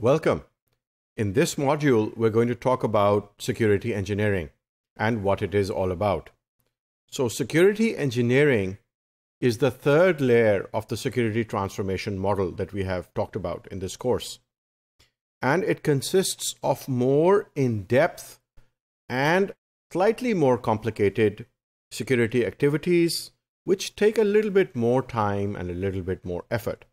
Welcome. In this module, we're going to talk about security engineering and what it is all about. So security engineering is the third layer of the security transformation model that we have talked about in this course. And it consists of more in-depth and slightly more complicated security activities, which take a little bit more time and a little bit more effort.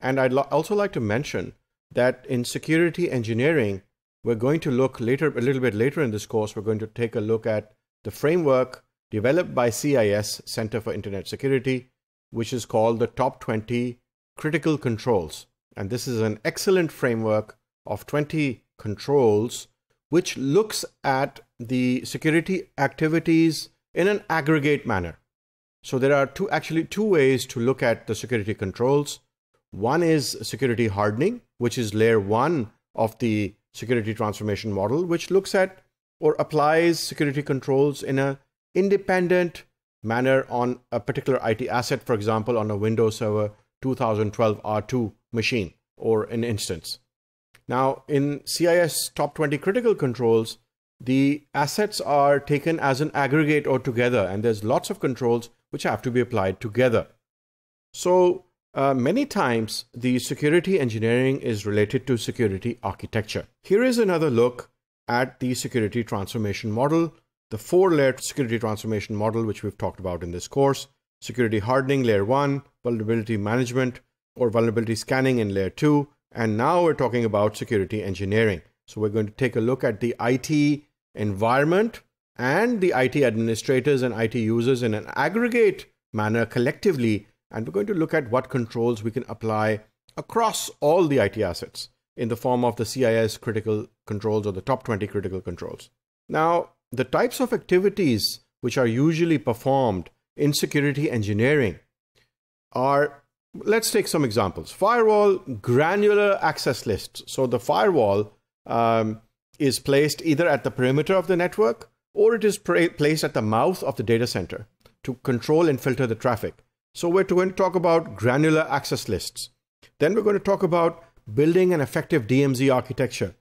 And I'd also like to mention that in security engineering, we're going to look later, a little bit later in this course, we're going to take a look at the framework developed by CIS, Center for Internet Security, which is called the Top 20 Critical Controls. And this is an excellent framework of 20 controls, which looks at the security activities in an aggregate manner. So there are two, actually two ways to look at the security controls. One is security hardening, which is layer one of the security transformation model, which looks at or applies security controls in an independent manner on a particular IT asset, for example, on a Windows Server 2012 R2 machine or an instance. Now, in CIS top 20 critical controls, the assets are taken as an aggregate or together, and there's lots of controls which have to be applied together. So uh, many times, the security engineering is related to security architecture. Here is another look at the security transformation model, the four-layered security transformation model, which we've talked about in this course. Security hardening, layer one, vulnerability management or vulnerability scanning in layer two, and now we're talking about security engineering. So we're going to take a look at the IT environment and the IT administrators and IT users in an aggregate manner collectively and we're going to look at what controls we can apply across all the IT assets in the form of the CIS critical controls or the top 20 critical controls. Now, the types of activities which are usually performed in security engineering are, let's take some examples. Firewall granular access lists. So the firewall um, is placed either at the perimeter of the network or it is placed at the mouth of the data center to control and filter the traffic. So we're going to talk about granular access lists. Then we're going to talk about building an effective DMZ architecture,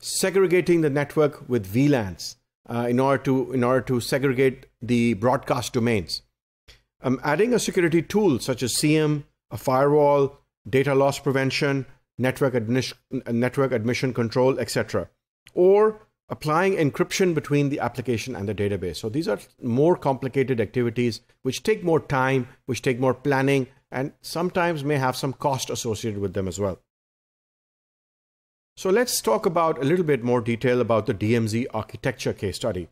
segregating the network with VLANs uh, in, order to, in order to segregate the broadcast domains. Um, adding a security tool such as SIEM, a firewall, data loss prevention, network, admission, network admission control, etc. Or applying encryption between the application and the database. So these are more complicated activities which take more time, which take more planning, and sometimes may have some cost associated with them as well. So let's talk about a little bit more detail about the DMZ architecture case study.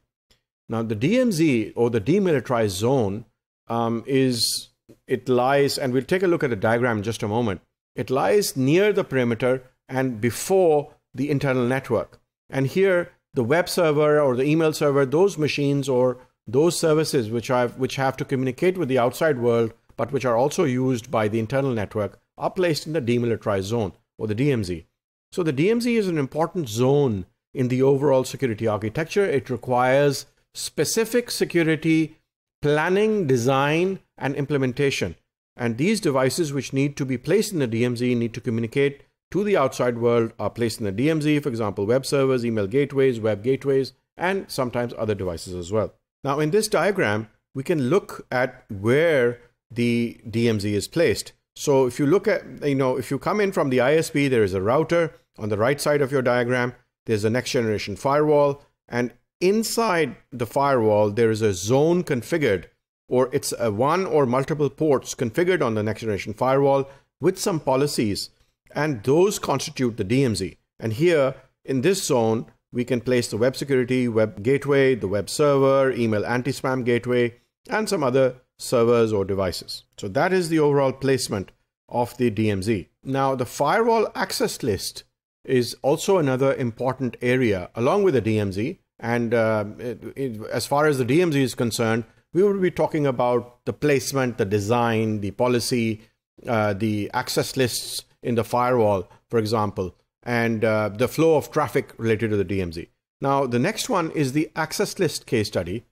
Now the DMZ or the demilitarized zone um, is, it lies, and we'll take a look at the diagram in just a moment. It lies near the perimeter and before the internal network. And here the web server or the email server, those machines or those services which have, which have to communicate with the outside world, but which are also used by the internal network, are placed in the demilitarized zone or the DMZ. So the DMZ is an important zone in the overall security architecture. It requires specific security planning, design, and implementation. And these devices which need to be placed in the DMZ need to communicate to the outside world are placed in the DMZ, for example, web servers, email gateways, web gateways, and sometimes other devices as well. Now, in this diagram, we can look at where the DMZ is placed. So if you look at, you know, if you come in from the ISP, there is a router on the right side of your diagram. There's a next generation firewall. And inside the firewall, there is a zone configured, or it's a one or multiple ports configured on the next generation firewall with some policies and those constitute the DMZ. And here in this zone, we can place the web security, web gateway, the web server, email anti-spam gateway, and some other servers or devices. So that is the overall placement of the DMZ. Now the firewall access list is also another important area along with the DMZ. And uh, it, it, as far as the DMZ is concerned, we will be talking about the placement, the design, the policy, uh, the access lists, in the firewall, for example, and uh, the flow of traffic related to the DMZ. Now, the next one is the access list case study.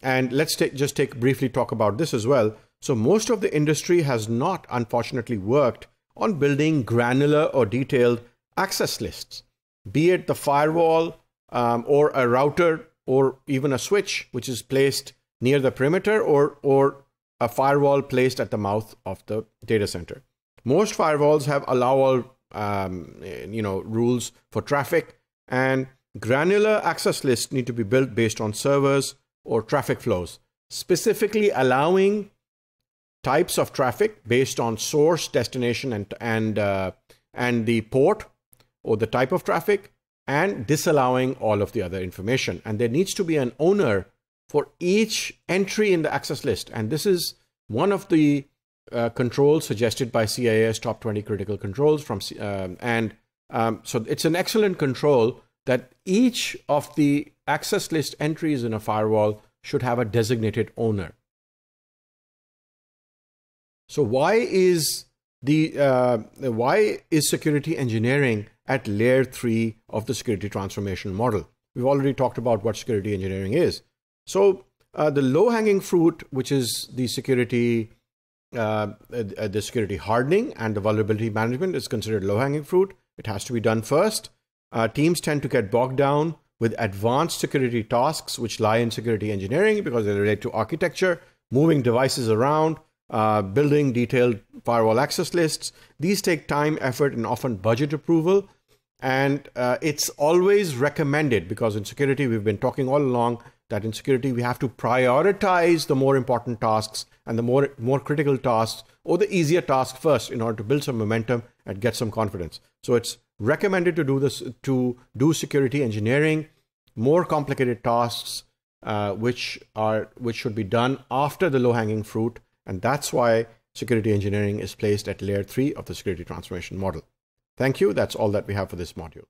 And let's take, just take briefly talk about this as well. So most of the industry has not, unfortunately, worked on building granular or detailed access lists, be it the firewall um, or a router or even a switch, which is placed near the perimeter or, or a firewall placed at the mouth of the data center. Most firewalls have allow all um, you know rules for traffic, and granular access lists need to be built based on servers or traffic flows, specifically allowing types of traffic based on source, destination, and and uh, and the port or the type of traffic, and disallowing all of the other information. And there needs to be an owner for each entry in the access list. And this is one of the uh, controls suggested by CIS top 20 critical controls from um, and um, so it's an excellent control that each of the access list entries in a firewall should have a designated owner. So why is the uh, why is security engineering at layer three of the security transformation model? We've already talked about what security engineering is. So uh, the low hanging fruit, which is the security uh, the security hardening and the vulnerability management is considered low hanging fruit. It has to be done first. Uh, teams tend to get bogged down with advanced security tasks, which lie in security engineering because they relate to architecture, moving devices around, uh, building detailed firewall access lists. These take time, effort, and often budget approval. And uh, it's always recommended because in security, we've been talking all along that in security we have to prioritize the more important tasks and the more more critical tasks or the easier task first in order to build some momentum and get some confidence. So it's recommended to do this to do security engineering more complicated tasks uh, which are which should be done after the low hanging fruit. And that's why security engineering is placed at layer 3 of the security transformation model. Thank you. That's all that we have for this module